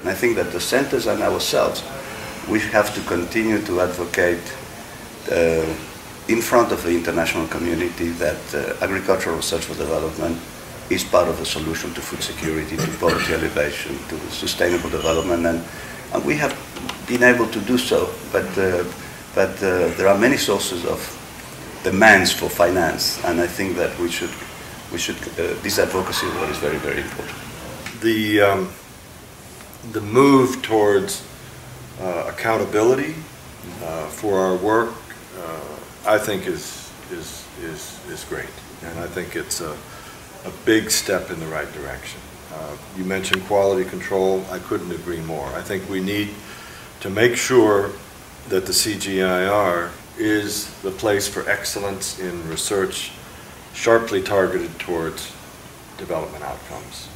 And I think that the centers and ourselves, we have to continue to advocate uh, in front of the international community that uh, agricultural research for development is part of the solution to food security, to poverty elevation, to sustainable development, and, and we have been able to do so, but, uh, but uh, there are many sources of demands for finance, and I think that we should, we should uh, this advocacy is very, very important. The, um, the move towards uh, accountability uh, for our work, uh, I think is, is, is, is great. And I think it's a, a big step in the right direction. Uh, you mentioned quality control. I couldn't agree more. I think we need to make sure that the CGIAR is the place for excellence in research sharply targeted towards development outcomes.